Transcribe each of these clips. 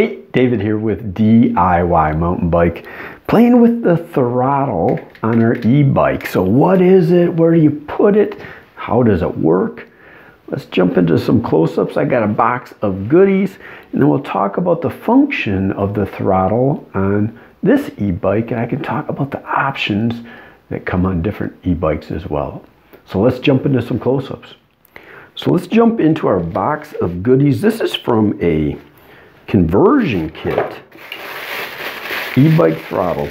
Hey, David here with DIY Mountain Bike, playing with the throttle on our e-bike. So what is it? Where do you put it? How does it work? Let's jump into some close-ups. I got a box of goodies, and then we'll talk about the function of the throttle on this e-bike, and I can talk about the options that come on different e-bikes as well. So let's jump into some close-ups. So let's jump into our box of goodies. This is from a conversion kit, e-bike throttle.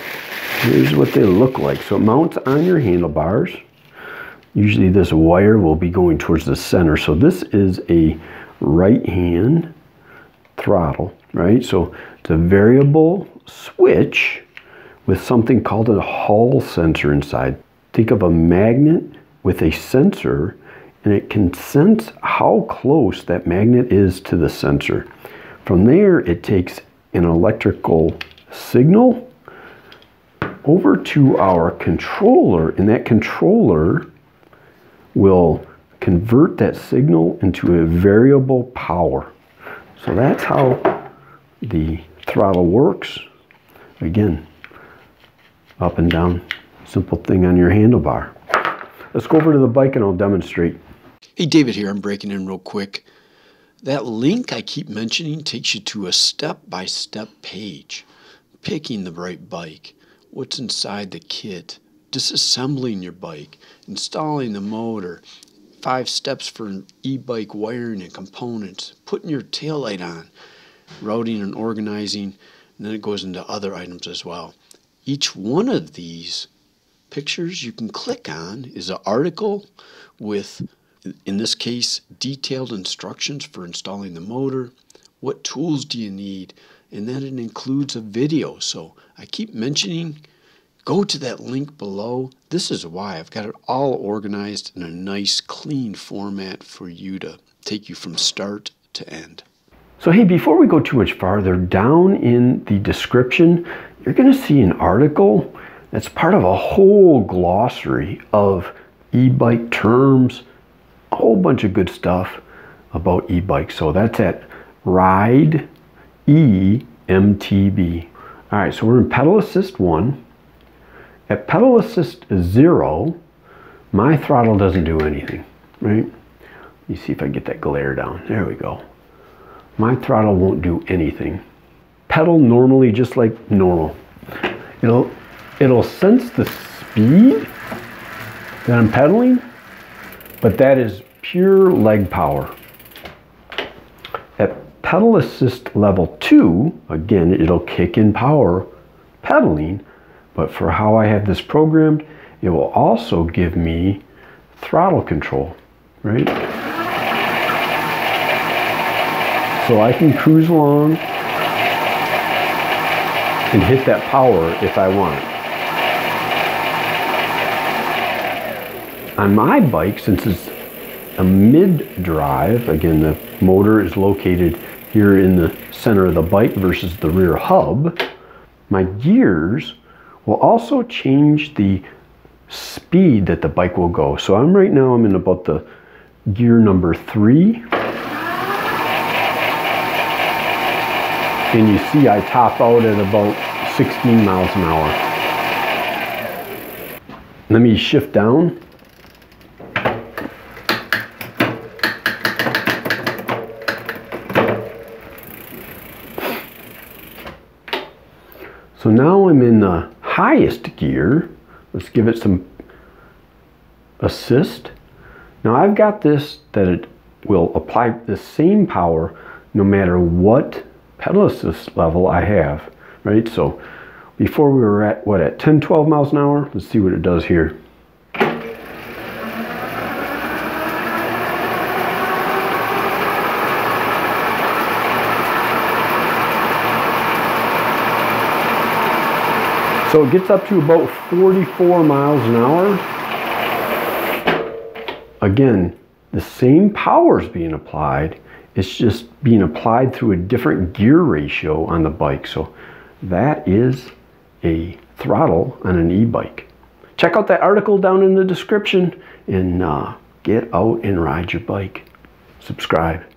Here's what they look like. So it mounts on your handlebars. Usually this wire will be going towards the center. So this is a right hand throttle, right? So it's a variable switch with something called a Hall sensor inside. Think of a magnet with a sensor and it can sense how close that magnet is to the sensor. From there, it takes an electrical signal over to our controller, and that controller will convert that signal into a variable power. So that's how the throttle works. Again, up and down, simple thing on your handlebar. Let's go over to the bike and I'll demonstrate. Hey, David here. I'm breaking in real quick. That link I keep mentioning takes you to a step-by-step page. Picking the right bike, what's inside the kit, disassembling your bike, installing the motor, five steps for e-bike wiring and components, putting your taillight on, routing and organizing, and then it goes into other items as well. Each one of these pictures you can click on is an article with in this case, detailed instructions for installing the motor, what tools do you need, and then it includes a video. So I keep mentioning, go to that link below. This is why I've got it all organized in a nice, clean format for you to take you from start to end. So hey, before we go too much farther, down in the description, you're gonna see an article that's part of a whole glossary of e-bike terms, a whole bunch of good stuff about e-bikes. So that's at Ride EMTB. All right, so we're in pedal assist one. At pedal assist zero, my throttle doesn't do anything, right? Let me see if I get that glare down. There we go. My throttle won't do anything. Pedal normally just like normal. It'll, it'll sense the speed that I'm pedaling but that is pure leg power. At pedal assist level two, again, it'll kick in power pedaling, but for how I have this programmed, it will also give me throttle control, right? So I can cruise along and hit that power if I want. On my bike, since it's a mid-drive, again, the motor is located here in the center of the bike versus the rear hub, my gears will also change the speed that the bike will go. So I'm right now, I'm in about the gear number three. And you see I top out at about 16 miles an hour. Let me shift down. So now I'm in the highest gear. Let's give it some assist. Now I've got this that it will apply the same power no matter what pedal assist level I have, right? So before we were at, what, at 10, 12 miles an hour? Let's see what it does here. So it gets up to about 44 miles an hour. Again, the same power is being applied. It's just being applied through a different gear ratio on the bike. So that is a throttle on an e-bike. Check out that article down in the description and uh, get out and ride your bike. Subscribe.